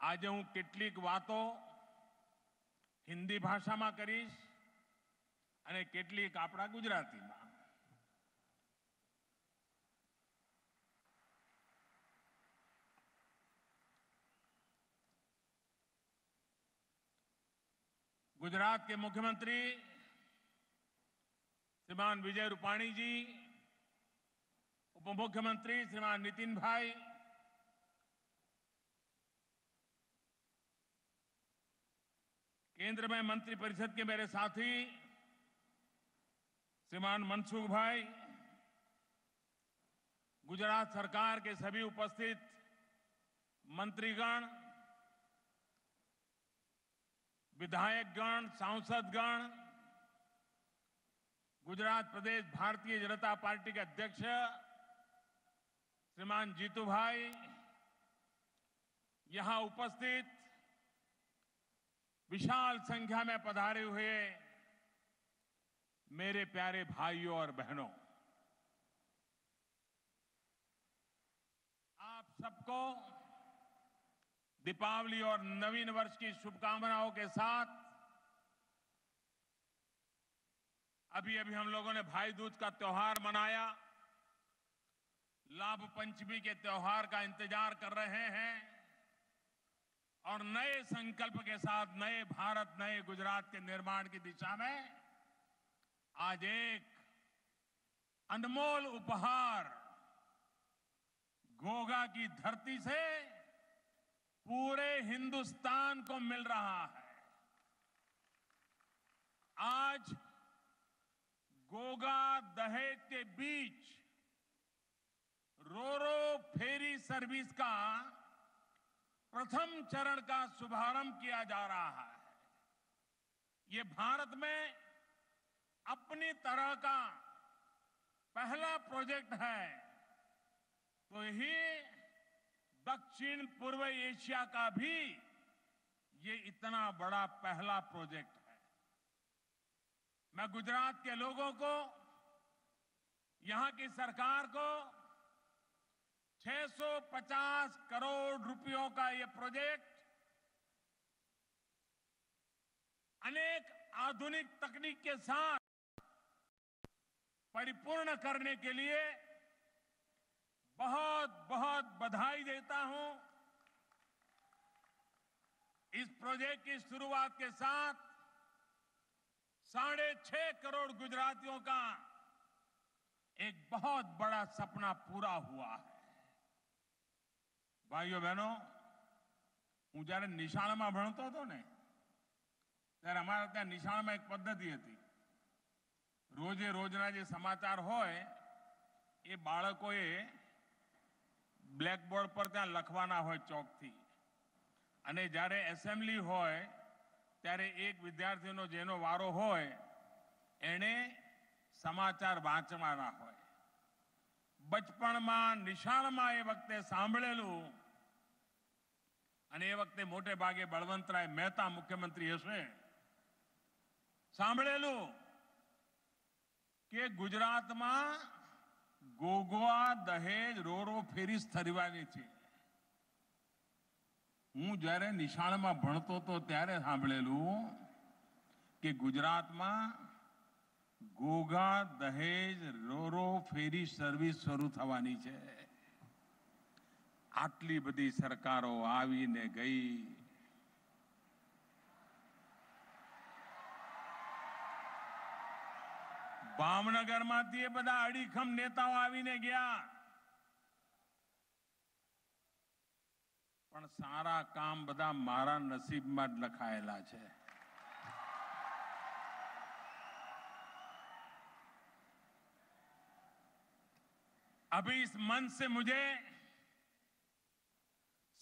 આજે હું કેટલીક વાતો હિન્દી ભાષામાં કરીશ અને કેટલીક આપણા ગુજરાતીમાં गुजरात के मुख्यमंत्री श्रीमान विजय रूपाणी जी उप मुख्यमंत्री श्रीमान नितिन भाई केंद्र में मंत्रिपरिषद के मेरे साथी, श्रीमान मनसुख भाई, गुजरात सरकार के सभी उपस्थित मंत्रीगण, विधायकगण, सांसदगण, गुजरात प्रदेश भारतीय जनता पार्टी के अध्यक्ष, श्रीमान जीतू भाई, यहाँ उपस्थित विशाल संख्या में पधारे हुए मेरे प्यारे भाइयों और बहनों, आप सबको दीपावली और नवीन वर्ष की शुभकामनाओं के साथ अभी अभी हम लोगों ने भाई दूज का त्योहार मनाया। लाभ पंचमी के त्यौहार का इंतज़ार कर रहे हैं। और नए संकल्प के साथ नए भारत, नए गुजरात के निर्माण की दिशा में आज एक अनमोल उपहार गोगा की धरती से पूरे हिंदुस्तान को मिल रहा है। आज गोगा दहेज के बीच रोरो फेरी सर्विस का प्रथम चरण का शुभारंभ किया जा रहा है। ये भारत में अपनी तरह का पहला प्रोजेक्ट है। तो ही दक्षिण पूर्व एशिया का भी ये इतना बड़ा पहला प्रोजेक्ट है। मैं गुजरात के लोगों को, यहाँ की सरकार को 650 करोड़ रुपयों का ये प्रोजेक्ट अनेक आधुनिक तकनीक के साथ परिपूर्ण करने के लिए बहुत बहुत बधाई देता हूँ। इस प्रोजेक्ट की शुरुआत के साथ साढ़े छह करोड़ गुजरातियों का एक बहुत बड़ा सपना पूरा हुआ है। ભાઈઓ બહેનો હું જ્યારે નિશાળમાં ભણતો હતો ને ત્યારે અમારા ત્યાં નિશાળમાં એક પદ્ધતિ હતી રોજે રોજના જે સમાચાર હોય એ બાળકોએ બ્લેકબોર્ડ પર ત્યાં લખવાના હોય ચોકથી અને જ્યારે એસેમ્બલી હોય ત્યારે એક વિદ્યાર્થીનો જેનો વારો હોય એણે સમાચાર વાંચવાના હોય બચપણમાં નિશાળમાં એ વખતે સાંભળેલું અને એ વખતે મોટે ભાગે બળવંતરાય મહેતા મુખ્યમંત્રી હશે. સાંભળેલું કે ગુજરાતમાં ગોગવા, દહેજ, રોરો ફેરીસ થરવાની છે. હું જ્યારે નિશાળમાં ભણતો હતો ત્યારે સાંભળેલું કે ગુજરાતમાં ગોગા, દહેજ, રોરો ફેરી સર્વિસ શરૂ થવાની છે. આટલી બધી સરકારો આવીને ગઈ ભાવનગરમાંથી એ બધા અડીખમ નેતાઓ આવીને ગયા પણ સારા કામ બધા મારા નસીબમાં જ લખાયેલા છે अभी इस मंच से मुझे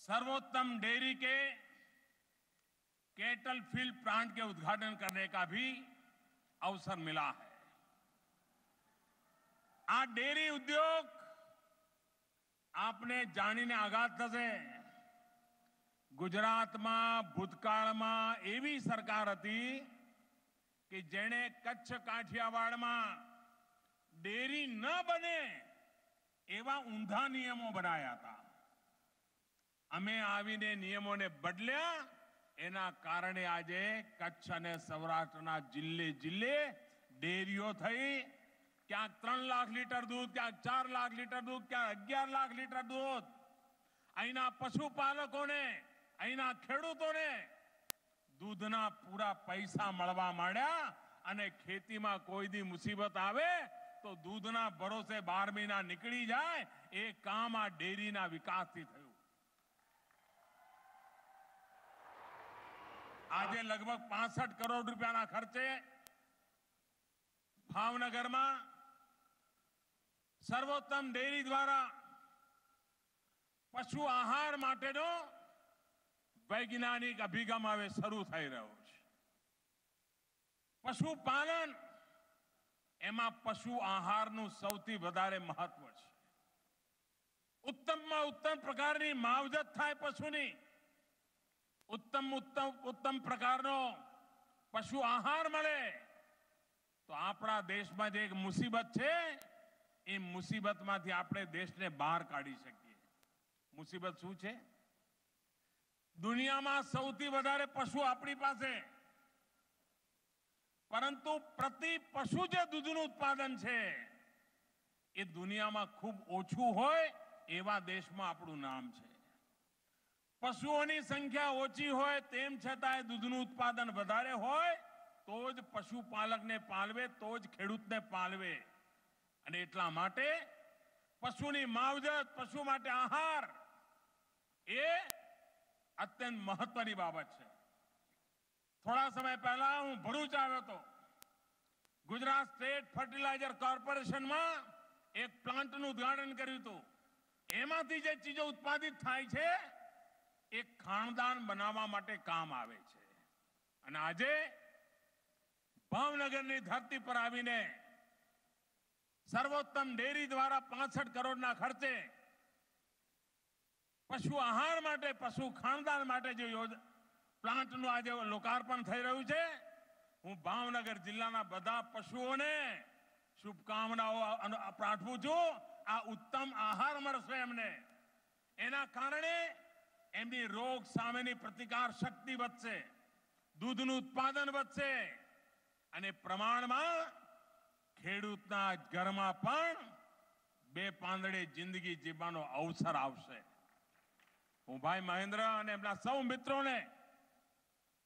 सर्वोत्तम डेयरी के केटल फील्ड प्लांट के उद्घाटन करने का भी अवसर मिला है આ ડેરી ઉદ્યોગ આપને જાણીને આઘાત થશે ગુજરાતમાં ભૂતકાળમાં એવી સરકાર હતી કે જેણે કચ્છ કાઠિયાવાડમાં ડેરી ન બને એવા ઊંધા નિયમો બનાયા હતા અમે આવીને નિયમોને બદલ્યા એના કારણે આજે કચ્છ અને સૌરાષ્ટ્રના જિલ્લે જિલ્લે ડેરીઓ થઈ ક્યાંક ત્રણ લાખ લીટર દૂધ ક્યાંક ચાર લાખ લીટર દૂધ ક્યાંક અગિયાર લાખ લીટર દૂધ અહીંના પશુપાલકોને અહીંના ખેડૂતોને દૂધના પૂરા પૈસા મળવા માંડ્યા અને ખેતીમાં કોઈ દી મુસીબત આવે તો દૂધના ભરોસે બાર મહિના નીકળી જાય એ કામ આ ડેરીના વિકાસથી થયું આજે લગભગ પાસઠ કરોડ રૂપિયાના ખર્ચે ભાવનગરમાં સર્વોત્તમ ડેરી દ્વારા પશુ આહાર માટેનો વૈજ્ઞાનિક અભિગમ હવે શરૂ થઈ રહ્યો છે પશુપાલન એમાં પશુ આહારનું સૌથી વધારે મહત્વ છે ઉત્તમમાં ઉત્તમ પ્રકારની માવજત થાય પશુની ઉત્તમ ઉત્તમ ઉત્તમ પ્રકારનો પશુ આહાર મળે તો આપણા દેશમાં જે એક મુસીબત છે એ મુસીબતમાંથી આપણે દેશને બહાર કાઢી શકીએ મુસીબત શું છે દુનિયામાં સૌથી વધારે પશુ આપણી પાસે પરંતુ પ્રતિ પશુ જે દૂધનું ઉત્પાદન છે એ દુનિયામાં ખૂબ ઓછું હોય એવા દેશમાં આપણું નામ છે પશુઓની સંખ્યા ઓછી હોય તેમ છતાં દૂધનું ઉત્પાદન વધારે હોય તો જ પશુપાલકને પાલવે તો જ ખેડૂતને પાલવે અને એટલા માટે પશુની માવજત પશુ માટે આહાર એ અત્યંત મહત્વની બાબત છે થોડા સમય પહેલા હું ભરૂચ આવ્યો હતો ગુજરાત સ્ટેટ ફર્ટિલાઇઝર કોર્પોરેશનમાં એક પ્લાન્ટનું ઉદ્ઘાટન કર્યું હતું એમાંથી જે ચીજો ઉત્પાદિત થાય છે એ ખાણદાન બનાવવા માટે કામ આવે છે. અને આજે ભાવનગરની ધરતી પર આવીને સર્વોત્તમ ડેરી દ્વારા પાસઠ કરોડના ખર્ચે પશુ આહાર માટે, પશુ ખાનદાન માટે જે પ્લાન્ટનું આજે લોકાર્પણ થઈ રહ્યું છે. હું ભાવનગર જિલ્લાના બધા પશુઓને શુભકામનાઓ પાઠવું છું. આ ઉત્તમ આહાર મળશે એમને. એના કારણે એમની રોગ સામેની પ્રતિકાર શક્તિ વધશે, દૂધનું ઉત્પાદન વધશે અને પ્રમાણમાં ખેડૂતના ઘરમાં પણ બે પાંદડે જિંદગી જીવવાનો અવસર આવશે. હું ભાઈ મહેન્દ્ર અને એમના સૌ મિત્રોને,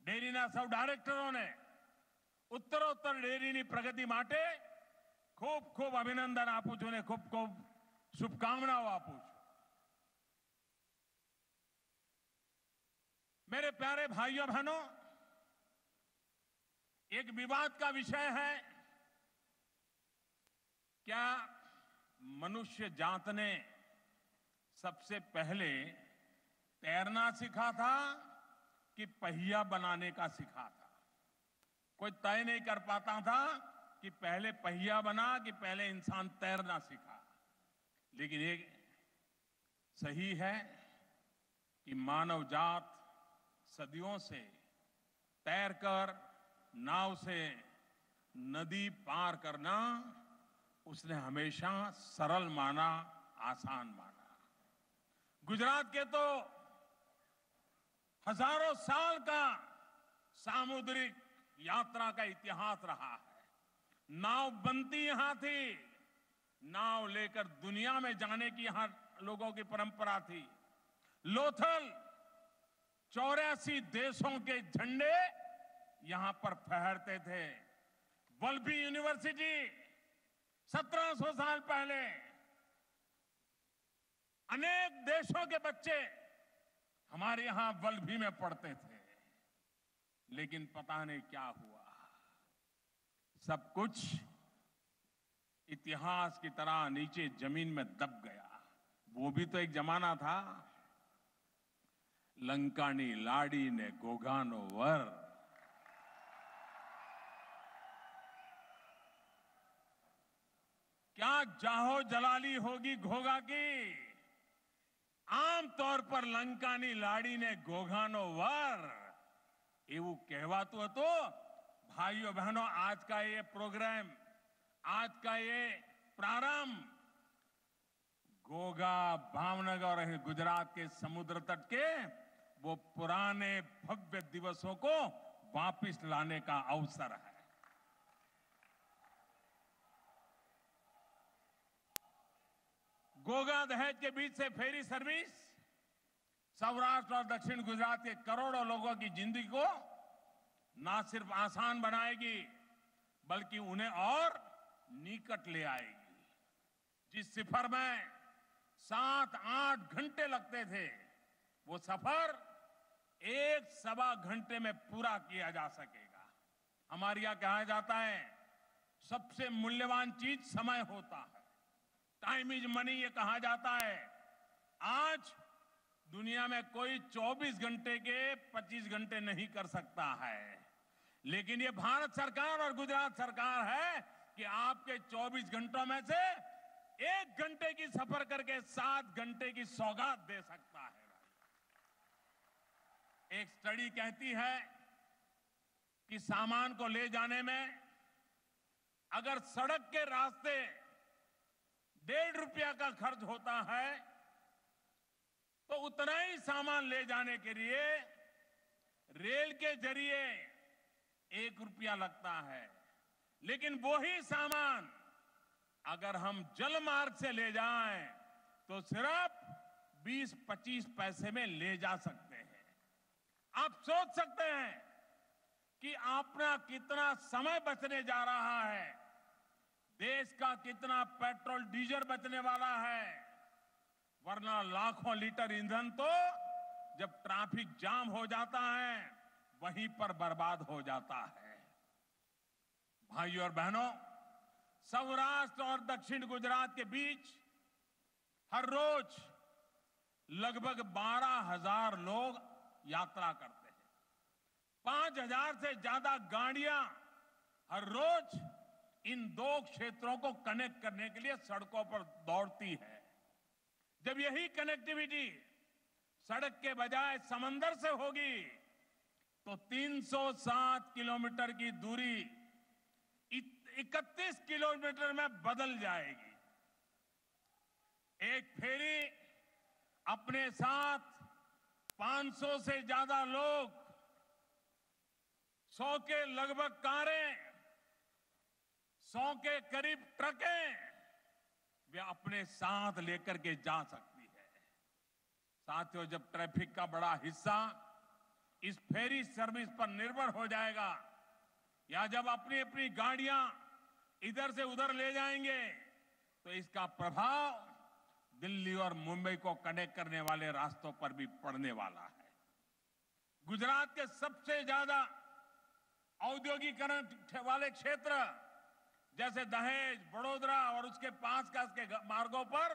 ડેરીના સૌ ડાયરેક્ટરોને, ઉત્તરોત્તર ડેરીની પ્રગતિ માટે ખૂબ ખૂબ અભિનંદન આપું છું અને ખૂબ ખૂબ શુભકામનાઓ આપું છું. मेरे प्यारे भाइयों, बहनों, एक विवाद का विषय है। क्या मनुष्य जात ने सबसे पहले तैरना सीखा था कि पहिया बनाने का सीखा था? कोई तय नहीं कर पाता था कि पहले पहिया बना, कि पहले इंसान तैरना सीखा। लेकिन ये सही है कि मानव जात सदियों से तैरकर नाव से नदी पार करना, उसने हमेशा सरल माना, आसान माना। गुजरात के तो हज़ारों साल का सामुद्रिक यात्रा का इतिहास रहा है। नाव बनती यहाँ थी, नाव लेकर दुनिया में जाने की यहाँ लोगों की परंपरा थी। लोथल चौरासी देशों के झंडे यहाँ पर फहरते थे। वल्भी यूनिवर्सिटी 1700 साल पहले, अनेक देशों के बच्चे हमारे यहाँ वल्भी में पढ़ते थे। लेकिन पता नहीं क्या हुआ। सब कुछ इतिहास की तरह नीचे ज़मीन में दब गया। वो भी तो एक जमाना था। लंका लाड़ी ने घोघा नो वर। क्या जाहो जलाली होगी घोघा की? आम तौर पर लंका लाड़ी ने घोघा नो वर। एवं कहवात तो भाइयों बहनों, आज का ये प्रोग्राम, आज का ये प्रारंभ। गोगा भावनगर गुजरात के समुद्र तट के वो पुराने भव्य दिवसों को वापस लाने का अवसर है। गोगा दहेज के बीच से फेरी सर्विस, सौराष्ट्र और दक्षिण गुजरात के करोड़ों लोगों की ज़िंदगी को ना सिर्फ़ आसान बनाएगी, बल्कि उन्हें और निकट ले आएगी। जिस सफ़र में सात आठ घंटे लगते थे, वो सफ़र एक सवा घंटे में पूरा किया जा सकेगा। हमारे यहाँ कहा जाता है, सबसे मूल्यवान चीज़ समय होता है। टाइम इज़ मनी ये कहा जाता है। आज दुनिया में कोई 24 घंटे के 25 घंटे नहीं कर सकता है। लेकिन ये भारत सरकार और गुजरात सरकार है कि आपके 24 घंटों में से एक घंटे की सफ़र करके सात घंटे की सौगात दे सकता एक स्टडी कहती है कि सामान को ले जाने में अगर सड़क के रास्ते डेढ़ रुपया का खर्च होता है तो उतना ही सामान ले जाने के लिए रेल के ज़रिए एक रुपया लगता है। लेकिन वही सामान अगर हम जल मार्ग से ले जाएँ तो सिर्फ़ 20-25 पैसे में ले जा सकते आप सोच सकते हैं कि अपना कितना समय बचने जा रहा है। देश का कितना पेट्रोल, डीजल बचने वाला है। वरना लाखों लीटर ईंधन तो जब ट्रैफ़िक जाम हो जाता है, वहीं पर बर्बाद हो जाता है। भाइयों और बहनों, सौराष्ट्र और दक्षिण गुजरात के बीच हर रोज लगभग बारह हज़ार लोग यात्रा करते हैं। पाँच हज़ार से ज़्यादा गाड़ियाँ हर रोज इन दो क्षेत्रों को कनेक्ट करने के लिए सड़कों पर दौड़ती है। जब यही कनेक्टिविटी सड़क के बजाय समंदर से होगी तो 307 किलोमीटर की दूरी 31 किलोमीटर में बदल जाएगी। एक फेरी अपने साथ 500 से ज़्यादा लोग 100 के लगभग कारें 100 के करीब ट्रकें, वे अपने साथ लेकर के जा सकती है। साथियों, जब ट्रैफ़िक का बड़ा हिस्सा इस फेरी सर्विस पर निर्भर हो जाएगा, या जब अपनी अपनी गाड़ियाँ इधर से उधर ले जाएँगे तो इसका प्रभाव दिल्ली और मुंबई को कनेक्ट करने वाले रास्तों पर भी पड़ने वाला है। गुजरात के सबसे ज़्यादा औद्योगिकरण वाले क्षेत्र, जैसे दहेज, बड़ोदरा और उसके पास का के मार्गों पर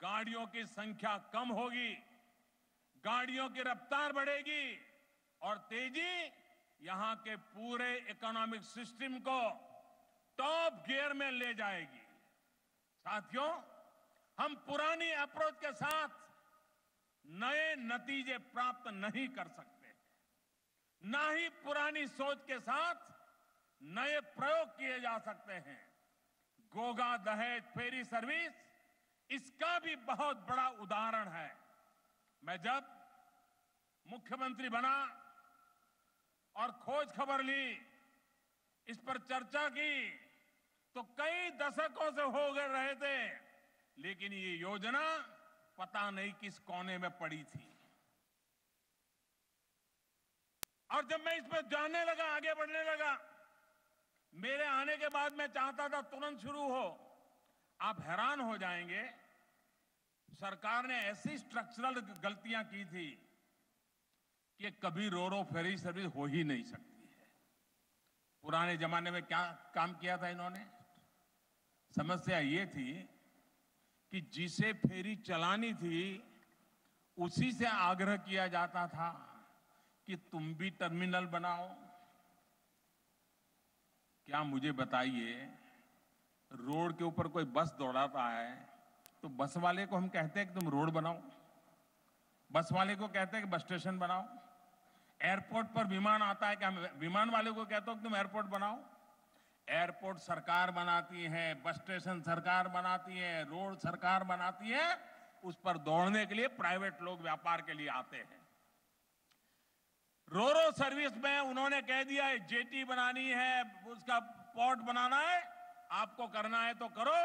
गाड़ियों की संख्या कम होगी, गाड़ियों की रफ्तार बढ़ेगी और तेज़ी यहाँ के पूरे इकोनॉमिक सिस्टम को टॉप गियर में ले जाएगी। साथियों हम पुरानी अप्रोच के साथ नए नतीजे प्राप्त नहीं कर सकते। ना ही पुरानी सोच के साथ नए प्रयोग किए जा सकते हैं। गोगा दहेज फेरी सर्विस इसका भी बहुत बड़ा उदाहरण है। मैं जब मुख्यमंत्री बना और खोज खबर ली, इस पर चर्चा की तो कई दशकों से हो गए रहे थे। लेकिन ये योजना पता नहीं किस कोने में पड़ी थी। और जब मैं इस पर जानने लगा, आगे बढ़ने लगा, मेरे आने के बाद मैं चाहता था तुरंत शुरू हो। आप हैरान हो जाएँगे, सरकार ने ऐसी स्ट्रक्चरल गलतियाँ की थी कि कभी रो रो फेरी सर्विस हो ही नहीं सकती है। पुराने जमाने में क्या काम किया था इन्होंने? समस्या ये थी कि जिसे फेरी चलानी थी, उसी से आग्रह किया जाता था कि तुम भी टर्मिनल बनाओ। क्या मुझे बताइए, रोड के ऊपर कोई बस दौड़ाता है तो बस वाले को हम कहते हैं कि तुम रोड बनाओ। बस वाले को कहते हैं कि बस स्टेशन बनाओ। एयरपोर्ट पर विमान आता है कि हम विमान वाले को कहते हो कि तुम एयरपोर्ट बनाओ। एयरपोर्ट सरकार बनाती है, बस स्टेशन सरकार बनाती है, रोड सरकार बनाती है, उस पर दौड़ने के लिए प्राइवेट लोग व्यापार के लिए आते हैं। रोरो सर्विस में उन्होंने कह दिया है, जेटी बनानी है, उसका पोर्ट बनाना है, आपको करना है तो करो,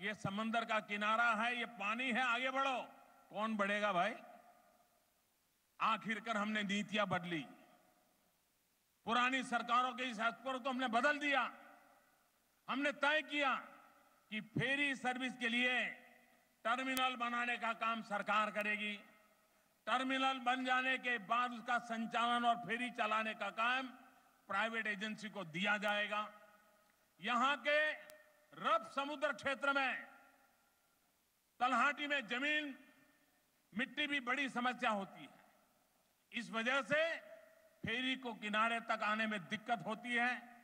ये समंदर का किनारा है, ये पानी है, आगे बढ़ो। कौन बढ़ेगा भाई? आखिरकार हमने नीतियाँ बदली। पुरानी सरकारों के इस पर तो हमने बदल दिया। हमने तय किया कि फेरी सर्विस के लिए टर्मिनल बनाने का काम सरकार करेगी। टर्मिनल बन जाने के बाद उसका संचालन और फेरी चलाने का काम प्राइवेट एजेंसी को दिया जाएगा। यहाँ के रब समुद्र क्षेत्र में तलहाटी में ज़मीन, मिट्टी भी बड़ी समस्या होती है। इस वजह से फेरी को किनारे तक आने में दिक्कत होती है।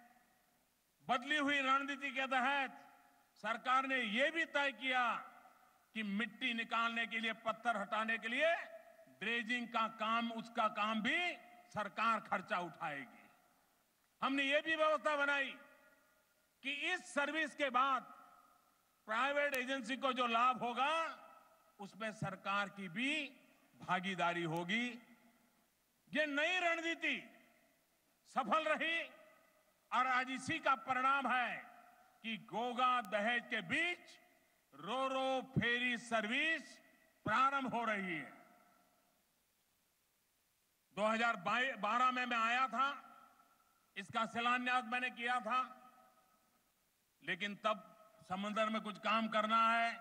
बदली हुई रणनीति के तहत सरकार ने यह भी तय किया कि मिट्टी निकालने के लिए, पत्थर हटाने के लिए ड्रेजिंग का काम, उसका काम भी सरकार खर्चा उठाएगी। हमने ये भी व्यवस्था बनाई कि इस सर्विस के बाद प्राइवेट एजेंसी को जो लाभ होगा, उसमें सरकार की भी भागीदारी होगी। ये नई रणनीति सफल रही और आज इसी का परिणाम है कि गोगा दहेज के बीच रो रो फेरी सर्विस प्रारंभ हो रही है। 2012 में मैं आया था, इसका शिलान्यास मैंने किया था, लेकिन तब समंदर में कुछ काम करना है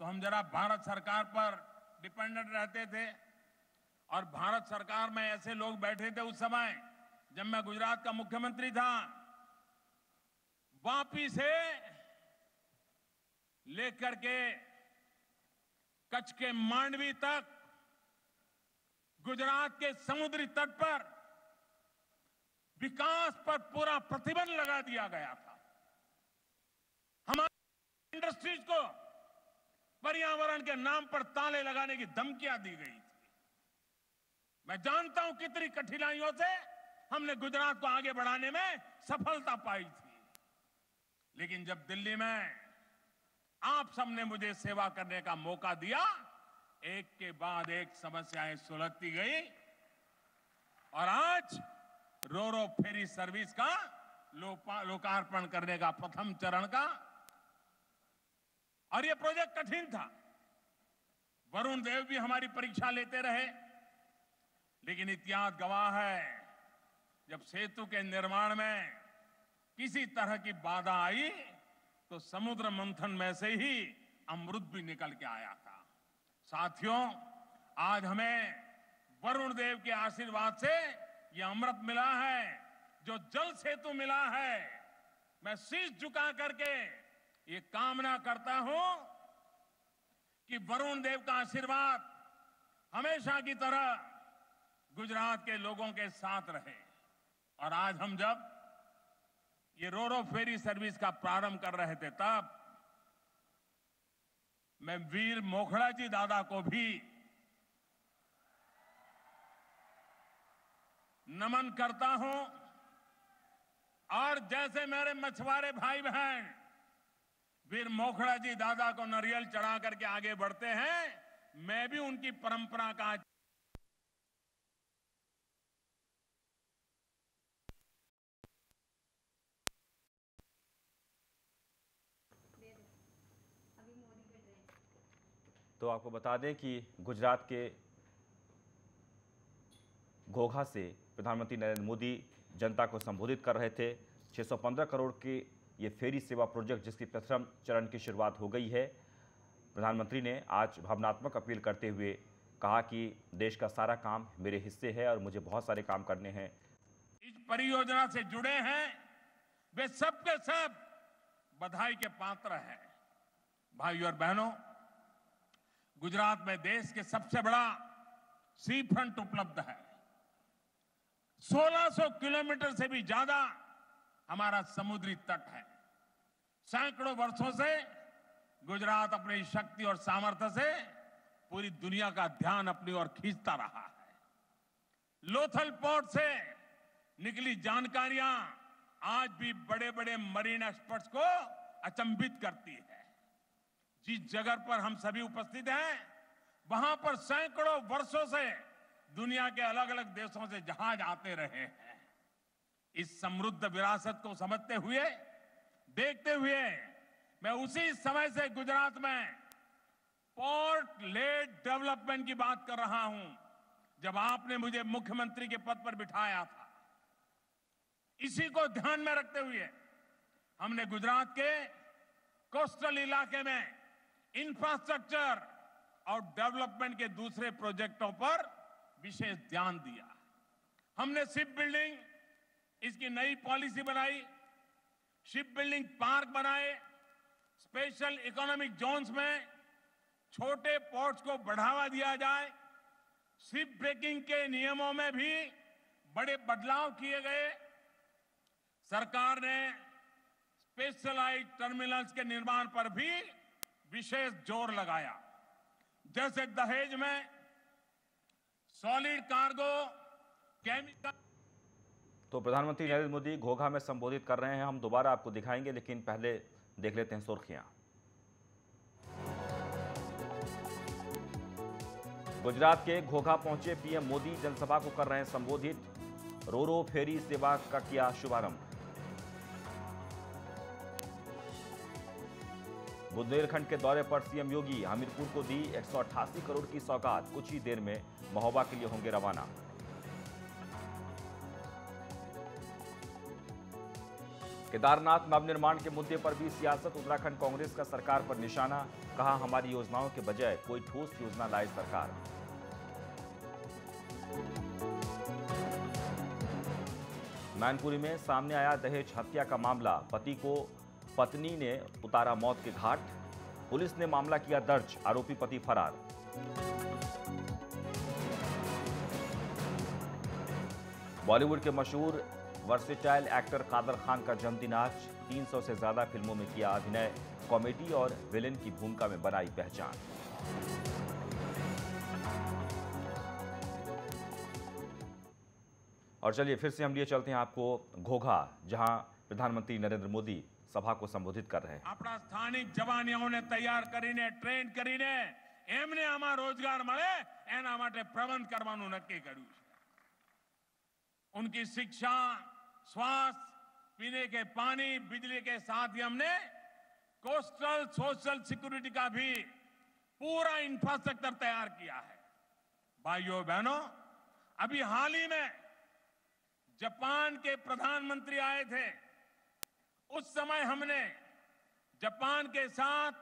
तो हम जरा भारत सरकार पर डिपेंडेंट रहते थे, और भारत सरकार में ऐसे लोग बैठे थे उस समय जब मैं गुजरात का मुख्यमंत्री था वापी से लेकर के कच्छ के मांडवी तक, गुजरात के समुद्री तट पर विकास पर पूरा प्रतिबंध लगा दिया गया था। हमारी इंडस्ट्रीज़ को पर्यावरण के नाम पर ताले लगाने की धमकियाँ दी गई थी। मैं जानता हूँ कितनी कठिनाइयों से हमने गुजरात को आगे बढ़ाने में सफलता पाई थी। लेकिन जब दिल्ली में आप सबने मुझे सेवा करने का मौका दिया, एक के बाद एक समस्याएँ सुलझती गई और आज रो रो फेरी सर्विस का लोकार्पण करने का प्रथम चरण का और यह प्रोजेक्ट कठिन था। वरुण देव भी हमारी परीक्षा लेते रहे, लेकिन इतिहास गवाह है। जब सेतु के निर्माण में किसी तरह की बाधा आई तो समुद्र मंथन में से ही अमृत भी निकल के आया था। साथियों, आज हमें वरुण देव के आशीर्वाद से यह अमृत मिला है, जो जल सेतु मिला है। मैं शीश झुका करके ये कामना करता हूँ कि वरुण देव का आशीर्वाद हमेशा की तरह गुजरात के लोगों के साथ रहे। और आज हम जब ये रोरो फेरी सर्विस का प्रारंभ कर रहे थे, तब मैं वीर मोखड़ा जी दादा को भी नमन करता हूँ। और जैसे मेरे मछुआरे भाई बहन वीर मोखड़ा जी दादा को नरियल चढ़ा करके आगे बढ़ते हैं, मैं भी उनकी परंपरा का तो आपको बता दें कि गुजरात के घोघा से प्रधानमंत्री नरेंद्र मोदी जनता को संबोधित कर रहे थे। 615 करोड़ के ये फेरी सेवा प्रोजेक्ट जिसकी प्रथम चरण की शुरुआत हो गई है, प्रधानमंत्री ने आज भावनात्मक अपील करते हुए कहा कि देश का सारा काम मेरे हिस्से है और मुझे बहुत सारे काम करने हैं। इस परियोजना से जुड़े हैं, वे सबके सब बधाई के पात्र हैं। भाइयों और बहनों गुजरात में देश के सबसे बड़ा सी फ्रंट उपलब्ध है। 1600 किलोमीटर से भी ज़्यादा हमारा समुद्री तट है। सैकड़ों वर्षों से गुजरात अपनी शक्ति और सामर्थ्य से पूरी दुनिया का ध्यान अपनी ओर खींचता रहा है। लोथल पोर्ट से निकली जानकारियाँ आज भी बड़े बड़े मरीन एक्सपर्ट्स को अचंभित करती है। जिस जगह पर हम सभी उपस्थित हैं, वहाँ पर सैकड़ों वर्षों से दुनिया के अलग अलग देशों से जहाज़ आते रहे हैं। इस समृद्ध विरासत को समझते हुए, देखते हुए, मैं उसी समय से गुजरात में पोर्ट लेड डेवलपमेंट की बात कर रहा हूँ, जब आपने मुझे मुख्यमंत्री के पद पर बिठाया था। इसी को ध्यान में रखते हुए, हमने गुजरात के कोस्टल इलाके में इंफ्रास्ट्रक्चर और डेवलपमेंट के दूसरे प्रोजेक्टों पर विशेष ध्यान दिया। हमने शिप बिल्डिंग इसकी नई पॉलिसी बनाई शिप बिल्डिंग पार्क बनाए स्पेशल इकोनॉमिक जोन्स में छोटे पोर्ट्स को बढ़ावा दिया जाए शिप ब्रेकिंग के नियमों में भी बड़े बदलाव किए गए। सरकार ने स्पेशलाइज टर्मिनल्स के निर्माण पर भी विशेष ज़ोर लगाया। जैसे दहेज में सॉलिड कार्गो केमिकल तो प्रधानमंत्री नरेंद्र मोदी घोघा में संबोधित कर रहे हैं। हम दोबारा आपको दिखाएँगे, लेकिन पहले देख लेते हैं सुर्खियाँ। गुजरात के घोघा पहुँचे पीएम मोदी, जनसभा को कर रहे हैं संबोधित। रोरो फेरी सेवा का किया शुभारंभ। बुंदेलखंड के दौरे पर सीएम योगी हमीरपुर को दी एक सौ अठासी करोड़ की सौगात। कुछ ही देर में महोबा के लिए होंगे रवाना। केदारनाथ नवनिर्माण के मुद्दे पर भी सियासत। उत्तराखंड कांग्रेस का सरकार पर निशाना। कहा, हमारी योजनाओं के बजाय कोई ठोस योजना लाए सरकार। मैनपुरी में सामने आया दहेज हत्या का मामला। पति को पत्नी ने उतारा मौत के घाट, पुलिस ने मामला किया दर्ज, आरोपी पति फरार। बॉलीवुड के मशहूर वर्सेटाइल एक्टर कादर खान का जन्मदिन आज 300 से ज़्यादा फ़िल्मों में किया अभिनय, कॉमेडी और विलेन की भूमिका में बनाई पहचान। और चलिए, फिर से हम लिए चलते हैं आपको घोघा, जहाँ प्रधानमंत्री नरेंद्र मोदी સભા કો સંબોધિત કર રહે આપણા સ્થાનિક જવાનીઓને તૈયાર કરીને ટ્રેન કરીને એમને આમાં રોજગાર મળે એના માટે પ્રબંધ કરવાનું નક્કી કર્યું છે उनकी शिक्षा स्वास्थ्य पीने के पानी बिजली के साथ ही हमने कोस्टल सोशल सिक्योरिटी का भी पूरा इंफ्रास्ट्रक्चर तैयार किया है भाइयों बहनों अभी हाल ही में जापान के प्रधानमंत्री आए थे उस समय हमने जापान के साथ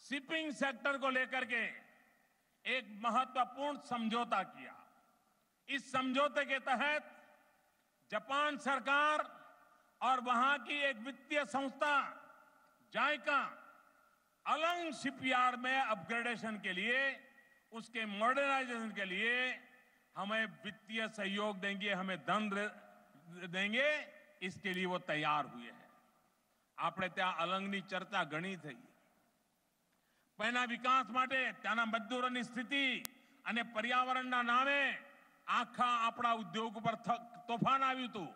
शिपिंग सेक्टर को लेकर के एक महत्वपूर्ण समझौता किया। इस समझौते के तहत जापान सरकार और वहाँ की एक वित्तीय संस्था, जायका, अलंग शिपयार्ड में अपग्रेडेशन के लिए, उसके मॉडर्नाइजेशन के लिए हमें वित्तीय सहयोग देंगे, हमें धन देंगे, इसके लिए वो तैयार हुए हैं। આપણે ત્યાં અલંગની ચર્ચા ઘણી થઈ પહેલા વિકાસ માટે ત્યાંના મજદૂરોની સ્થિતિ અને પર્યાવરણના નામે આખા આપણા ઉદ્યોગ ઉપર તોફાન આવ્યું હતું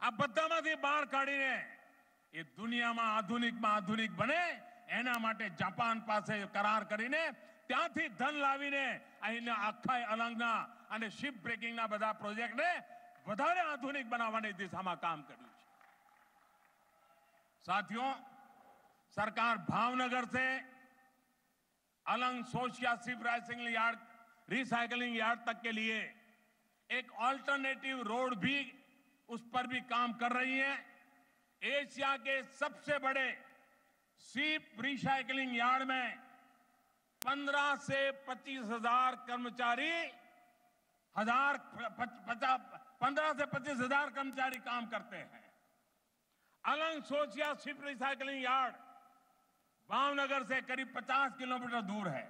આ બધામાંથી બહાર કાઢીને એ દુનિયામાં આધુનિકમાં આધુનિક બને એના માટે જાપાન પાસે કરાર કરીને ત્યાંથી ધન લાવીને અહીંના આખા અલંગના અને શિપ બ્રેકિંગના બધા પ્રોજેક્ટને વધારે આધુનિક બનાવવાની દિશામાં કામ કર્યું છે साथियों, सरकार भावनगर से Alang Sosiya ship raising yard recycling yard तक के लिए एक ऑल्टरनेटिव रोड भी उस पर भी काम कर रही है। एशिया के सबसे बड़े सीप रिसाइकलिंग यार्ड में 15 से पच्चीस हज़ार कर्मचारी, हज़ार पंद्रह से पच्चीस हज़ार कर्मचारी काम करते हैं। Alang Sosiya ship recycling yard. Bhavnagar से करीब 50 किलोमीटर दूर है।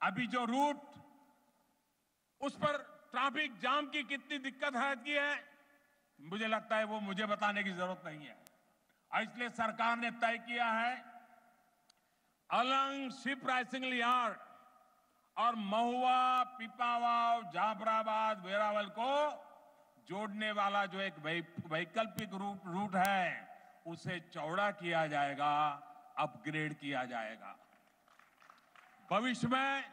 अभी जो रूट, उस पर ट्रैफ़िक जाम की कितनी दिक्कत है की है, मुझे लगता है वो मुझे बताने की ज़रूरत नहीं है। और इसलिए सरकार ने तय किया है, अलंग शिप राइसिंग यार्ड और महुआ, पिपावाव जाफराबाद वेरावल को जोड़ने वाला जो एक वैकल्पिक रूट रूट है, उसे चौड़ा किया जाएगा, अपग्रेड किया जाएगा। भविष्य में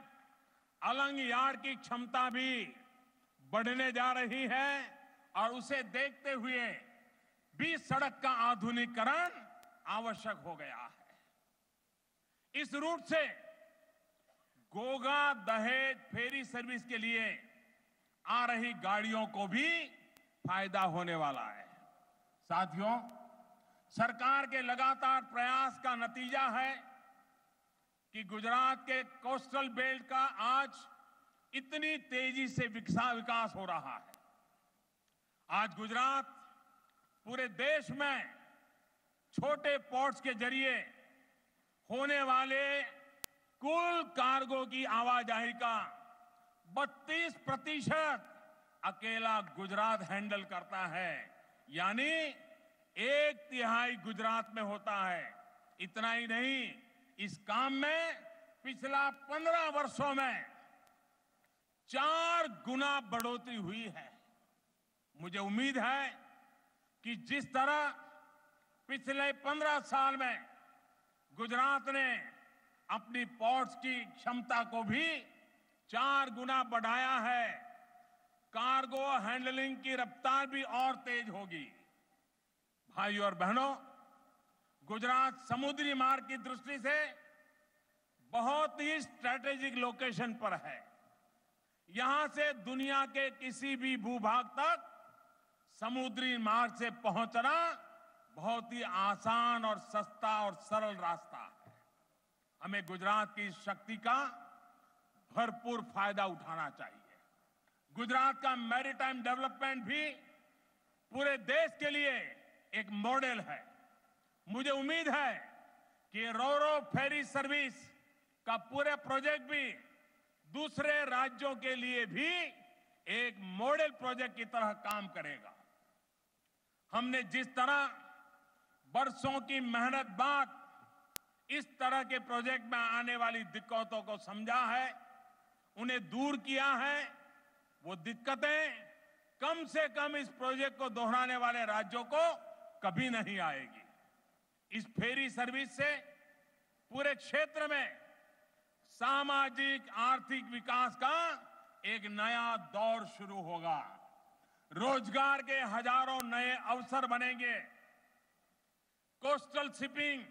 अलंग यार्ड की क्षमता भी बढ़ने जा रही है, और उसे देखते हुए भी सड़क का आधुनिकीकरण आवश्यक हो गया है। इस रूट से गोगा, दहेज, फेरी सर्विस के लिए आ रही गाड़ियों को भी फ़ायदा होने वाला है। साथियों, सरकार के लगातार प्रयास का नतीजा है कि गुजरात के कोस्टल बेल्ट का आज इतनी तेज़ी से विकसा, विकास हो रहा है। आज गुजरात पूरे देश में छोटे पोर्ट्स के ज़रिए होने वाले कुल कार्गो की आवाजाही का 32 प्रतिशत अकेला गुजरात हैंडल करता है। यानी एक तिहाई गुजरात में होता है। इतना ही नहीं, इस काम में पिछला पंद्रह वर्षों में चार गुना बढ़ोतरी हुई है। मुझे उम्मीद है कि जिस तरह पिछले पंद्रह साल में गुजरात ने अपनी पोर्ट्स की क्षमता को भी चार गुना बढ़ाया है कार्गो हैंडलिंग की रफ्तार भी और तेज होगी। भाई और बहनों, गुजरात समुद्री मार्ग की दृष्टि से बहुत ही स्ट्रैटेजिक लोकेशन पर है। यहाँ से दुनिया के किसी भी भूभाग तक समुद्री मार्ग से पहुँचना बहुत ही आसान और सस्ता और सरल रास्ता है। हमें गुजरात की शक्ति का भरपूर फ़ायदा उठाना चाहिए। गुजरात का मैरीटाइम डेवलपमेंट भी पूरे देश के लिए एक मॉडल है। मुझे उम्मीद है कि रोरो फेरी सर्विस का पूरे प्रोजेक्ट भी दूसरे राज्यों के लिए भी एक मॉडल प्रोजेक्ट की तरह काम करेगा। हमने जिस तरह बरसों की मेहनत बाद इस तरह के प्रोजेक्ट में आने वाली दिक्कतों को समझा है, उन्हें दूर किया है वो दिक्कतें कम से कम इस प्रोजेक्ट को दोहराने वाले राज्यों को कभी नहीं आएगी। इस फेरी सर्विस से पूरे क्षेत्र में सामाजिक, आर्थिक विकास का एक नया दौर शुरू होगा। रोज़गार के हज़ारों नए अवसर बनेंगे। कोस्टल शिपिंग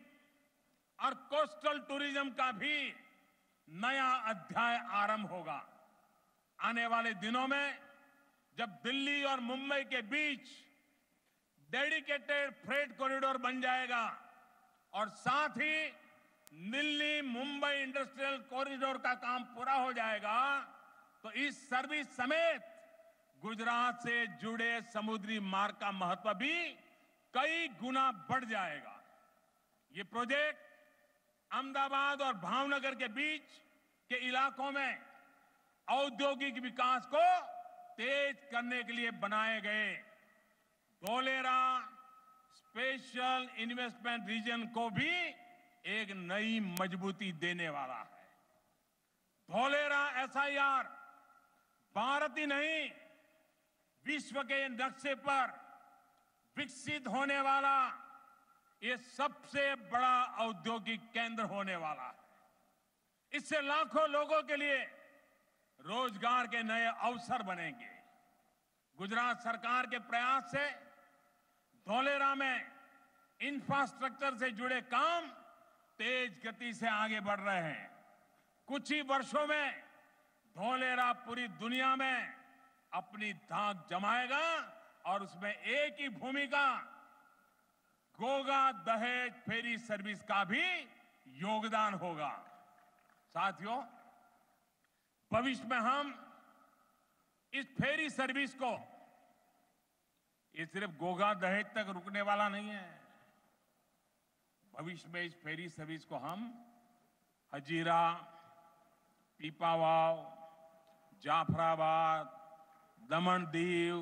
और कोस्टल टूरिज़्म का भी नया अध्याय आरंभ होगा। आने वाले दिनों में जब दिल्ली और मुंबई के बीच डेडिकेटेड फ्रेट कॉरिडोर बन जाएगा और साथ ही दिल्ली मुंबई इंडस्ट्रियल कॉरिडोर का काम पूरा हो जाएगा तो इस सर्विस समेत गुजरात से जुड़े समुद्री मार्ग का महत्व भी कई गुना बढ़ जाएगा। ये प्रोजेक्ट अहमदाबाद और भावनगर के बीच के इलाकों में औद्योगिक विकास को तेज करने के लिए बनाए गए। धोलेरा स्पेशल इन्वेस्टमेंट रीजन को भी एक नई मजबूती देने वाला है। धोलेरा एसआईआर भारत ही नहीं, विश्व के नक्शे पर विकसित होने वाला, ये सबसे बड़ा औद्योगिक केंद्र होने वाला है। इससे लाखों लोगों के लिए रोज़गार के नए अवसर बनेंगे। गुजरात सरकार के प्रयास से धोलेरा में इंफ्रास्ट्रक्चर से जुड़े काम तेज गति से आगे बढ़ रहे हैं। कुछ ही वर्षों में धोलेरा पूरी दुनिया में अपनी धाक जमाएगा और उसमें एक ही भूमिका, गोगा दहेज फेरी सर्विस का भी योगदान होगा। साथियों भविष्य में हम इस फेरी सर्विस को, ये सिर्फ़ गोगा दहेज तक रुकने वाला नहीं है। भविष्य में इस फेरी सर्विस को हम हजीरा, पीपावाव, जाफराबाद, दमन दीव,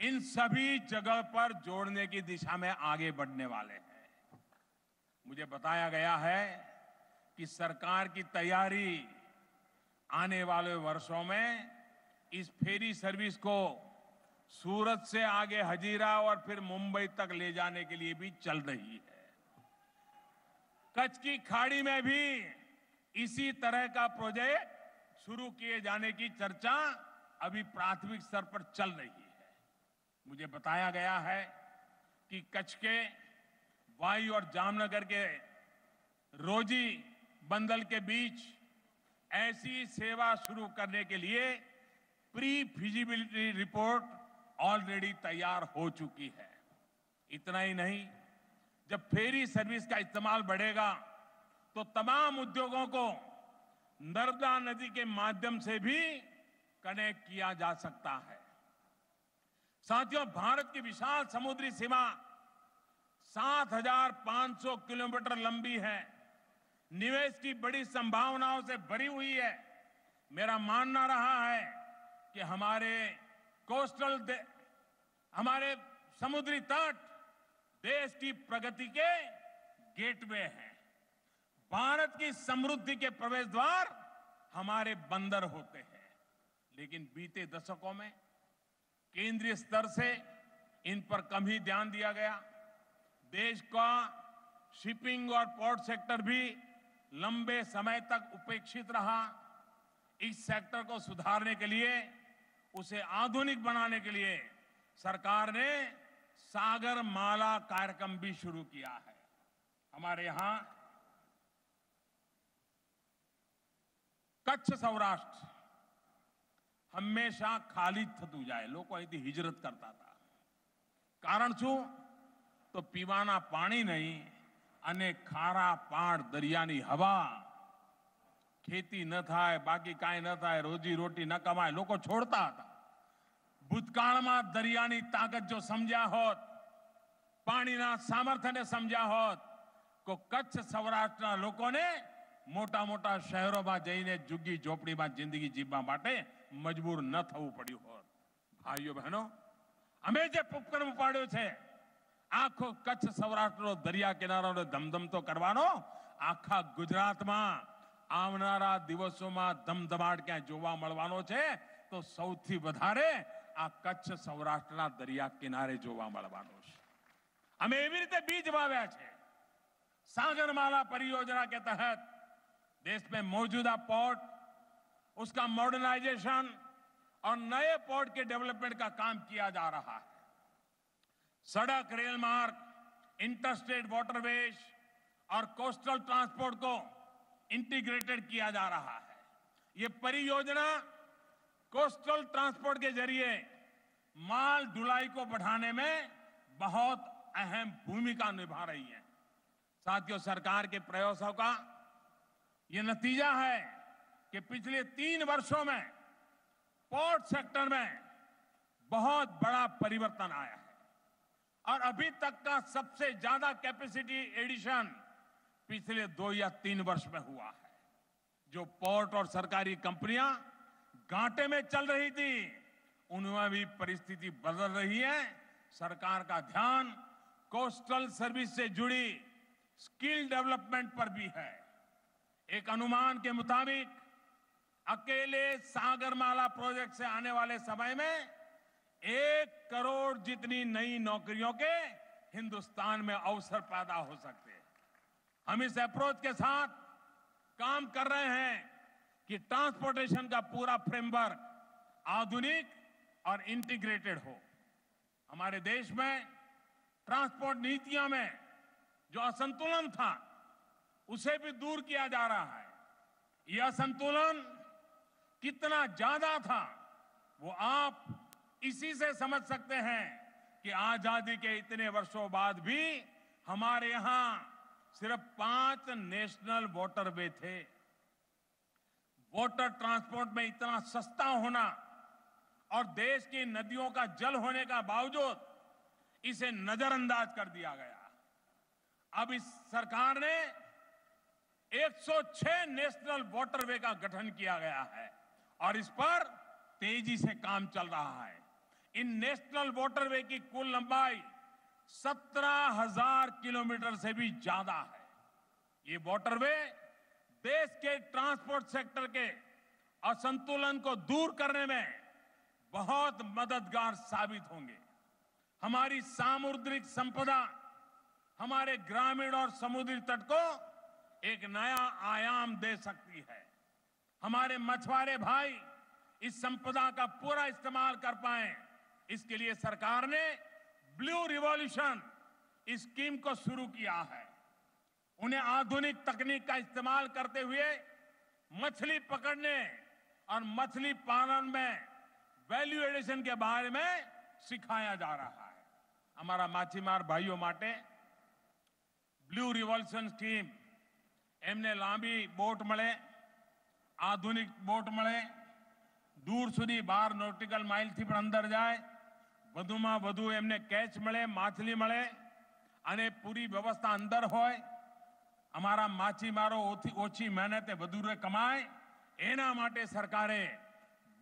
इन सभी जगह पर जोड़ने की दिशा में आगे बढ़ने वाले हैं। मुझे बताया गया है कि सरकार की तैयारी आने वाले वर्षों में इस फेरी सर्विस को सूरत से आगे हजीरा और फिर मुंबई तक ले जाने के लिए भी चल रही है। कच्छ की खाड़ी में भी इसी तरह का प्रोजेक्ट शुरू किए जाने की चर्चा अभी प्राथमिक स्तर पर चल रही है। मुझे बताया गया है कि कच्छ के वायु और जामनगर के रोजी बंदल के बीच ऐसी सेवा शुरू करने के लिए प्री फिजिबिलिटी रिपोर्ट ऑलरेडी तैयार हो चुकी है। इतना ही नहीं जब फेरी सर्विस का इस्तेमाल बढ़ेगा तो तमाम उद्योगों को नर्मदा नदी के माध्यम से भी कनेक्ट किया जा सकता है। साथियों भारत की विशाल समुद्री सीमा 7,500 किलोमीटर लंबी है। निवेश की बड़ी संभावनाओं से भरी हुई है। मेरा मानना रहा है कि हमारे कोस्टल हमारे समुद्री तट देश की प्रगति के गेटवे हैं। भारत की समृद्धि के प्रवेश द्वार हमारे बंदर होते हैं। लेकिन बीते दशकों में केंद्रीय स्तर से इन पर कम ही ध्यान दिया गया। देश का शिपिंग और पोर्ट सेक्टर भी लंबे समय तक उपेक्षित रहा इस सेक्टर को सुधारने के लिए उसे आधुनिक बनाने के लिए सरकार ने सागर माला कार्यक्रम भी शुरू किया है हमारे यहां કચ્છ સૌરાષ્ટ્ર હંમેશા ખાલી જ થતું જાય લોકો અહીંથી હિજરત કરતા હતા કારણ શું તો પીવાના પાણી નહીં અને ખારા પાણ દરિયાની હવા. ખેતી ન થાય, બાકી કાંઈ ન થાય, રોજી રોટી ન કમાય લોકો છોડતા હતા. ભૂતકાળમાં દરિયાની તાકાત જો સમજ્યા હોત, પાણીના સામર્થ્યને સમજ્યા હોત, તો કચ્છ સૌરાષ્ટ્રના લોકોને મોટા મોટા શહેરોમાં જઈને જુગ્ગી ઝોપડીમાં જિંદગી જીવવા માટે મજબૂર ન થવું પડ્યું હોત. ભાઈઓ બહેનો, અમે જે ઉપક્રમ પાડ્યો છે આખો કચ્છ સૌરાષ્ટ્રનો દરિયા કિનારાનો ધમધમતો કરવાનો આખા ગુજરાતમાં આવનારા દિવસોમાં ધમધમાટ ક્યાં જોવા મળવાનો છે તો સૌથી વધારે આ કચ્છ સૌરાષ્ટ્રના દરિયા કિનારે જોવા મળવાનો છે અમે એવી રીતે બીજ વાવ્યા છે सागरमाला परियोजना के तहत देश में मौजूदा पोर्ट उसका मॉडर्नाइजेशन और नए पोर्ट के डेवलपमेंट का काम किया जा रहा है सड़क, रेल मार्ग इंटरस्टेट वाटरवेज और कोस्टल ट्रांसपोर्ट को इंटीग्रेटेड किया जा रहा है। ये परियोजना कोस्टल ट्रांसपोर्ट के ज़रिए माल ढुलाई को बढ़ाने में बहुत अहम भूमिका निभा रही है। साथियों, सरकार के प्रयासों का ये नतीजा है कि पिछले तीन वर्षों में पोर्ट सेक्टर में बहुत बड़ा परिवर्तन आया। और अभी तक का सबसे ज़्यादा कैपेसिटी एडिशन पिछले दो या तीन वर्ष में हुआ है। जो पोर्ट और सरकारी कंपनियाँ घाटे में चल रही थी, उनमें भी परिस्थिति बदल रही है। सरकार का ध्यान कोस्टल सर्विस से जुड़ी स्किल डेवलपमेंट पर भी है। एक अनुमान के मुताबिक अकेले सागरमाला प्रोजेक्ट से आने वाले समय में एक करोड़ जितनी नई नौकरियों के हिंदुस्तान में अवसर पैदा हो सकते हैं। हम इस अप्रोच के साथ काम कर रहे हैं कि ट्रांसपोर्टेशन का पूरा फ्रेमवर्क आधुनिक और इंटीग्रेटेड हो। हमारे देश में ट्रांसपोर्ट नीतियों में जो असंतुलन था, उसे भी दूर किया जा रहा है। यह असंतुलन कितना ज़्यादा था, वो आप इसी से समझ सकते हैं कि आज़ादी के इतने वर्षों बाद भी हमारे यहाँ सिर्फ़ पाँच नेशनल वोटर वे थे। वाटर ट्रांसपोर्ट में इतना सस्ता होना और देश की नदियों का जल होने का बावजूद इसे नजरअंदाज कर दिया गया। अब इस सरकार ने 106 नेशनल वोटर वे का गठन किया गया है और इस पर तेज़ी से काम चल रहा है। इन नेशनल वाटरवे की कुल लंबाई 17,000 किलोमीटर से भी ज़्यादा है। ये वाटरवे देश के ट्रांसपोर्ट सेक्टर के असंतुलन को दूर करने में बहुत मददगार साबित होंगे। हमारी सामुद्रिक संपदा हमारे ग्रामीण और समुद्री तट को एक नया आयाम दे सकती है। हमारे मछुआरे भाई इस संपदा का पूरा इस्तेमाल कर पाए। इसके लिए सरकार ने ब्लू रिवॉल्यूशन इस स्कीम को शुरू किया है उन्हें आधुनिक तकनीक का इस्तेमाल करते हुए मछली पकड़ने और मछली पालन में वैल्यू एडिशन के बारे में सिखाया जा रहा है हमारा माछीमार भाइयों માટે બ્લુ રિવોલ્યુશન સ્કીમ એમને લાંબી બોટ મળે આધુનિક બોટ મળે દૂર સુધી બાર નોટિકલ માઇલથી પણ અંદર જાય વધુમાં વધુ એમને કેચ મળે માછલી મળે અને પૂરી વ્યવસ્થા અંદર હોય અમારા માછીમારો ઓછી ઓછી મહેનતે વધુ રે કમાય એના માટે સરકારે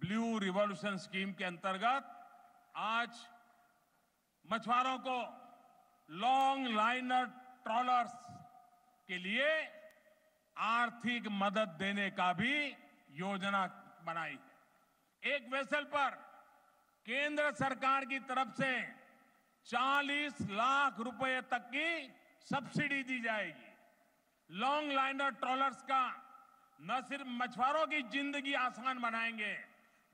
ब्लू रिवॉल्यूशन स्कीम के अंतर्गत आज मछुआरों को लॉन्ग लाइनर ट्रॉलर्स के लिए आर्थिक मदद देने का भी योजना बनाई है एक वेसल पर केंद्र सरकार की तरफ़ से 40 लाख रुपए तक की सब्सिडी दी जाएगी। लॉन्ग लाइनर ट्रॉलर्स का न सिर्फ़ मछुआरों की ज़िंदगी आसान बनाएँगे,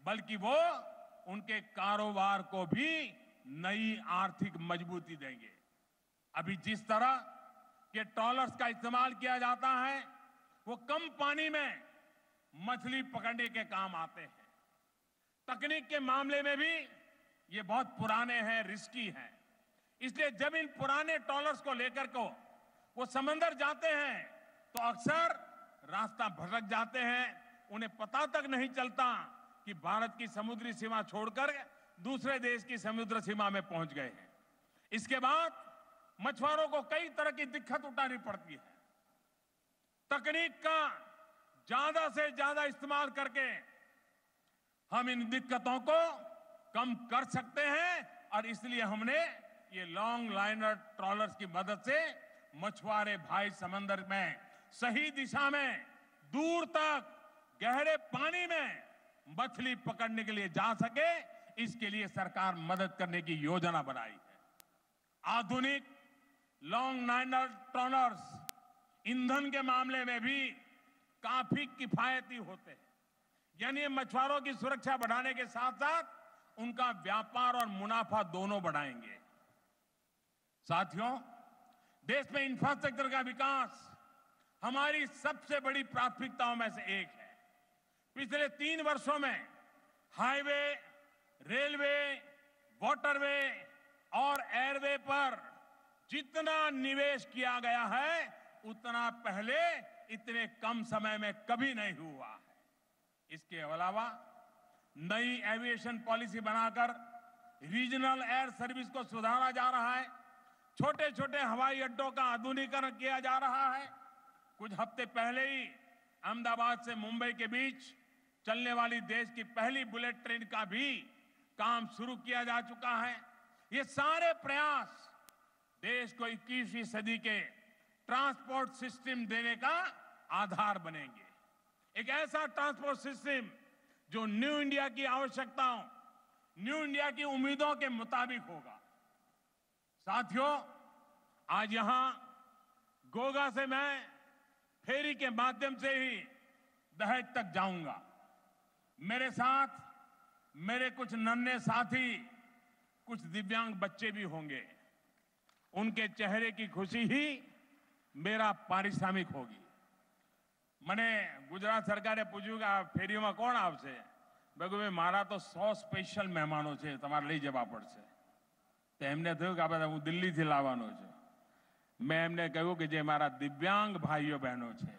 बल्कि वो उनके कारोबार को भी नई आर्थिक मजबूती देंगे। अभी जिस तरह के ट्रॉलर्स का इस्तेमाल किया जाता है, वो कम पानी में मछली पकड़ने के काम आते हैं। तकनीक के मामले में भी ये बहुत पुराने हैं रिस्की हैं। इसलिए जब इन पुराने ट्रॉलर्स को लेकर को वो समंदर जाते हैं तो अक्सर रास्ता भटक जाते हैं, उन्हें पता तक नहीं चलता कि भारत की समुद्री सीमा छोड़कर दूसरे देश की समुद्र सीमा में पहुँच गए हैं। इसके बाद मछुआरों को कई तरह की दिक्कत उठानी पड़ती है। तकनीक का ज़्यादा से ज़्यादा इस्तेमाल करके हम इन दिक्कतों को कम कर सकते हैं और इसलिए हमने ये लॉन्ग लाइनर ट्रॉलर्स की मदद से मछुआरे भाई समंदर में, सही दिशा में, दूर तक, गहरे पानी में मछली पकड़ने के लिए जा सके। इसके लिए सरकार मदद करने की योजना बनाई है। आधुनिक लॉन्ग लाइनर ट्रॉलर्स ईंधन के मामले में भी काफ़ी किफायती होते हैं। यानी मछुआरों की सुरक्षा बढ़ाने के साथ साथ उनका व्यापार और मुनाफा दोनों बढ़ाएँगे। साथियों, देश में इंफ्रास्ट्रक्चर का विकास हमारी सबसे बड़ी प्राथमिकताओं में से एक है। पिछले तीन वर्षों में हाईवे, रेलवे वाटरवे और एयरवे पर जितना निवेश किया गया है, उतना पहले इतने कम समय में कभी नहीं हुआ। इसके अलावा नई एविएशन पॉलिसी बनाकर रीजनल एयर सर्विस को सुधारा जा रहा है। छोटे छोटे हवाई अड्डों का आधुनिकरण किया जा रहा है। कुछ हफ़्ते पहले ही अहमदाबाद से मुंबई के बीच चलने वाली देश की पहली बुलेट ट्रेन का भी काम शुरू किया जा चुका है। ये सारे प्रयास देश को 21वीं सदी के ट्रांसपोर्ट सिस्टम देने का आधार बनेंगे। एक ऐसा ट्रांसपोर्ट सिस्टम जो न्यू इंडिया की आवश्यकताओं न्यू इंडिया की उम्मीदों के मुताबिक होगा। साथियों, आज यहाँ गोगा से मैं फेरी के माध्यम से ही दहेज तक जाऊँगा। मेरे साथ, मेरे कुछ नन्हे साथी, कुछ दिव्यांग बच्चे भी होंगे। उनके चेहरे की खुशी ही मेरा पारिश्रमिक होगी। મને ગુજરાત સરકારે પૂછ્યું કે આ ફેરીમાં કોણ આવશે મેં કહ્યું ભાઈ મારા તો સો સ્પેશિયલ મહેમાનો છે તમારે લઈ જવા પડશે તો એમને થયું કે આ બધા હું દિલ્હીથી લાવવાનો છું મેં એમને કહ્યું કે જે મારા દિવ્યાંગ ભાઈઓ બહેનો છે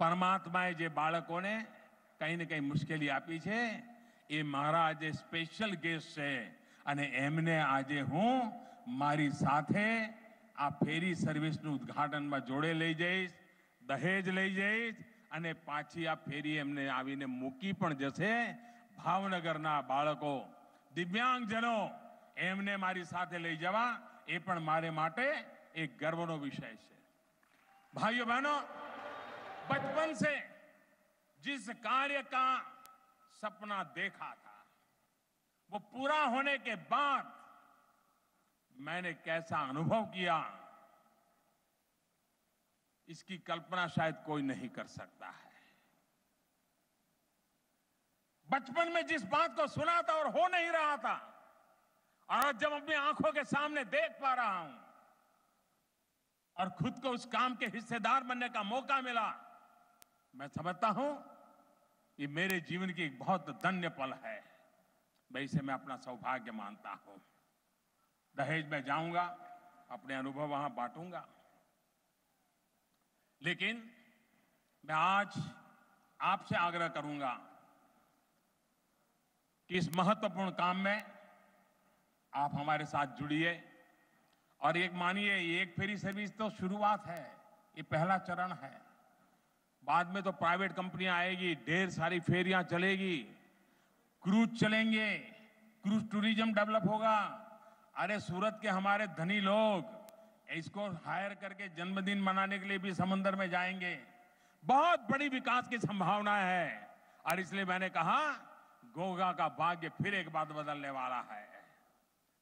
પરમાત્માએ જે બાળકોને કંઈ ને કંઈ મુશ્કેલી આપી છે એ મારા આજે સ્પેશિયલ ગેસ્ટ છે અને એમને આજે હું મારી સાથે આ ફેરી સર્વિસનું ઉદ્ઘાટનમાં જોડે લઈ જઈશ દહેજ લઈ જઈશ અને પાછી આ ફેરી એમને આવીને મૂકી પણ જશે ભાવનગરના બાળકો દિવ્યાંગજનો એમને મારી સાથે લઈ જવા એ પણ મારે માટે એક ગર્વનો વિષય છે भाइयों बहनों बचपन से जिस कार्य का सपना देखा था वो पूरा होने के बाद मैंने कैसा अनुभव किया इसकी कल्पना शायद कोई नहीं कर सकता है। बचपन में जिस बात को सुना था और हो नहीं रहा था, और जब अपनी आँखों के सामने देख पा रहा हूँ, और खुद को उस काम के हिस्सेदार बनने का मौका मिला, मैं समझता हूँ ये मेरे जीवन की एक बहुत धन्य पल है। मैं इसे मैं अपना सौभाग्य मानता हूँ। दहेज में जाऊँगा, अपने अनुभव वहाँ बांटूँगा। लेकिन मैं आज आपसे आग्रह करूँगा कि इस महत्वपूर्ण काम में आप हमारे साथ जुड़िए। और एक मानिए, एक फेरी सर्विस तो शुरुआत है, ये पहला चरण है। बाद में तो प्राइवेट कंपनियाँ आएगी, ढेर सारी फेरियाँ चलेगी, क्रूज चलेंगे, क्रूज टूरिज़्म डेवलप होगा। अरे सूरत के हमारे धनी लोग इसको हायर करके जन्मदिन मनाने के लिए भी समंदर में जाएँगे। बहुत बड़ी विकास की संभावना है। और इसलिए मैंने कहा, गोगा का भाग्य फिर एक बार बदलने वाला है।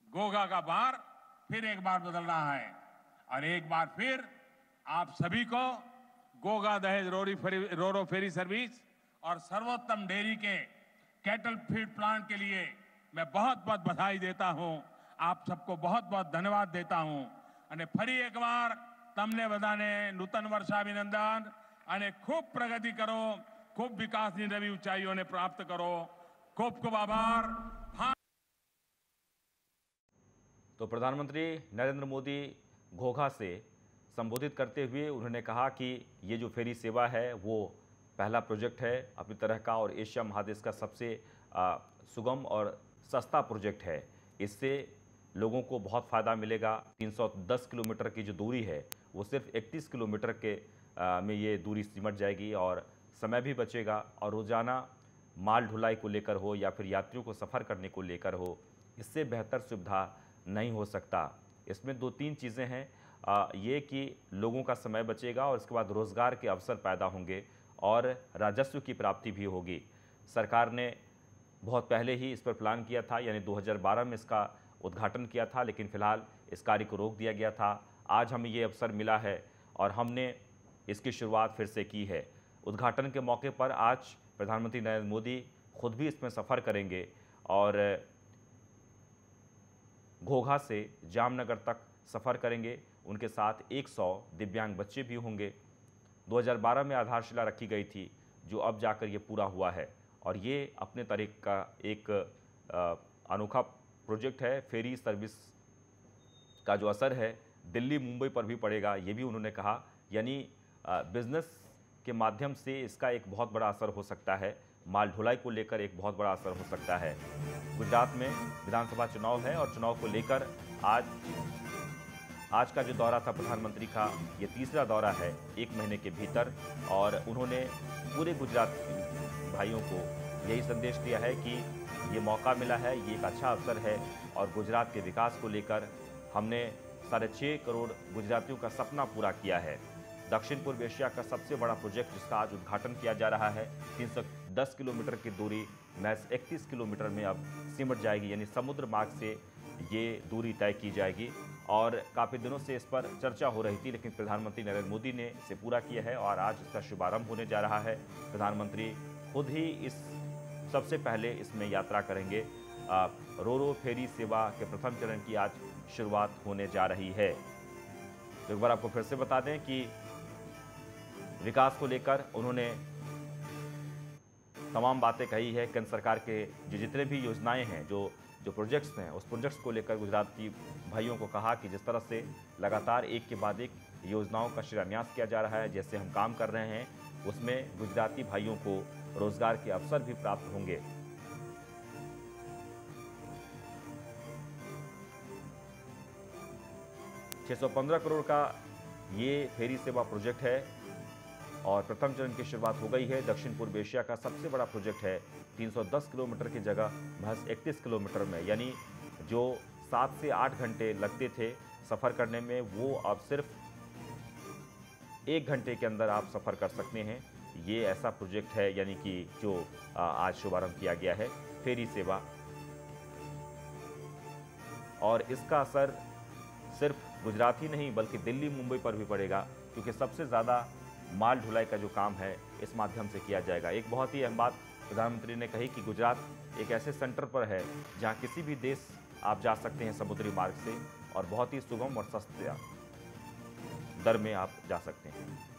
गोगा का बार फिर एक बार बदल रहा है। और एक बार फिर आप सभी को Ghogha Dahej roro ferry, roro ferry service और सर्वोत्तम डेयरी के कैटल फ़ीड प्लांट के लिए मैं बहुत बहुत बधाई देता हूँ। आप सबको बहुत बहुत धन्यवाद देता हूँ। અને ફરી એકવાર તમને બધાને નૂતન વર્ષાભિનંદન અને ખૂબ પ્રગતિ કરો ખૂબ વિકાસની નવી ઊંચાઈઓને પ્રાપ્ત કરો ખૂબ ખૂબ આભાર तो प्रधानमंत्री नरेंद्र मोदी घोघा से संबोधित करते हुए उन्होंने कहा कि ये जो फेरी सेवा है वो पहला प्रोजेक्ट है अपनी तरह का और एशिया महादेश का सबसे आ, सुगम और सस्ता प्रोजेक्ट है इससे लोगों को बहुत फ़ायदा मिलेगा। 310 किलोमीटर की जो दूरी है वो सिर्फ़ 31 किलोमीटर के आ, में ये दूरी सिमट जाएगी और समय भी बचेगा और रोज़ाना माल ढुलाई को लेकर हो या फिर यात्रियों को सफ़र करने को लेकर हो इससे बेहतर सुविधा नहीं हो सकता। इसमें दो तीन चीज़ें हैं। आ, ये कि लोगों का समय बचेगा और इसके बाद रोज़गार के अवसर पैदा होंगे और राजस्व की प्राप्ति भी होगी। सरकार ने बहुत पहले ही इस पर प्लान किया था यानी 2012 में इसका उद्घाटन किया था, लेकिन फ़िलहाल इस कार्य को रोक दिया गया था। आज हमें ये अवसर मिला है और हमने इसकी शुरुआत फिर से की है। उद्घाटन के मौके पर आज प्रधानमंत्री नरेंद्र मोदी खुद भी इसमें सफ़र करेंगे और घोघा से जामनगर तक सफ़र करेंगे। उनके साथ 100 दिव्यांग बच्चे भी होंगे। 2012 में आधारशिला रखी गई थी, जो अब जाकर ये पूरा हुआ है। और ये अपने तरीक का एक अनोखा प्रोजेक्ट है, फेरी सर्विस का जो असर है, दिल्ली मुंबई पर भी पड़ेगा, ये भी उन्होंने कहा। यानी बिज़नेस के माध्यम से इसका एक बहुत बड़ा असर हो सकता है। माल ढुलाई को लेकर एक बहुत बड़ा असर हो सकता है। गुजरात में विधानसभा चुनाव है और चुनाव को लेकर आज आज का जो दौरा था प्रधानमंत्री का, ये तीसरा दौरा है एक महीने के भीतर। और उन्होंने पूरे गुजरात भाइयों को यही संदेश दिया है कि ये मौका मिला है, ये एक अच्छा अवसर है और गुजरात के विकास को लेकर हमने साढ़े छः करोड़ गुजरातियों का सपना पूरा किया है। दक्षिण पूर्व एशिया का सबसे बड़ा प्रोजेक्ट जिसका आज उद्घाटन किया जा रहा है 310 किलोमीटर की दूरी मैच 31 किलोमीटर में अब सिमट जाएगी, यानी समुद्र मार्ग से ये दूरी तय की जाएगी। और काफ़ी दिनों से इस पर चर्चा हो रही थी, लेकिन प्रधानमंत्री नरेंद्र मोदी ने इसे पूरा किया है और आज इसका शुभारंभ होने जा रहा है। प्रधानमंत्री खुद ही इस सबसे पहले इसमें यात्रा करेंगे। रो रो फेरी सेवा के प्रथम चरण की आज शुरुआत होने जा रही है। तो एक बार आपको फिर से बता दें कि विकास को लेकर उन्होंने तमाम बातें कही है। केंद्र सरकार के जो जितने भी योजनाएँ हैं, जो जो प्रोजेक्ट्स हैं, उस प्रोजेक्ट्स को लेकर गुजरात भाइयों को कहा कि जिस तरह से लगातार एक के बाद एक योजनाओं का शिलान्यास किया जा रहा है, जैसे हम काम कर रहे हैं, उसमें गुजराती भाइयों को रोज़गार के अवसर भी प्राप्त होंगे। छह सौ पंद्रह करोड़ का ये फेरी सेवा प्रोजेक्ट है और प्रथम चरण की शुरुआत हो गई है। दक्षिण पूर्व एशिया का सबसे बड़ा प्रोजेक्ट है। 310 किलोमीटर की जगह महज 31 किलोमीटर में, यानी जो सात से आठ घंटे लगते थे सफ़र करने में, वो अब सिर्फ़ एक घंटे के अंदर आप सफ़र कर सकते हैं। ये ऐसा प्रोजेक्ट है, यानी कि जो आज शुभारंभ किया गया है, फेरी सेवा। और इसका असर सिर्फ़ गुजरात ही नहीं, बल्कि दिल्ली, मुंबई पर भी पड़ेगा, क्योंकि सबसे ज़्यादा माल ढुलाई का जो काम है, इस माध्यम से किया जाएगा। एक बहुत ही अहम बात प्रधानमंत्री ने कही कि गुजरात एक ऐसे सेंटर पर है, जहाँ किसी भी देश आप जा सकते हैं समुद्री मार्ग से, और बहुत ही सुगम और सस्ते दर में आप जा सकते हैं।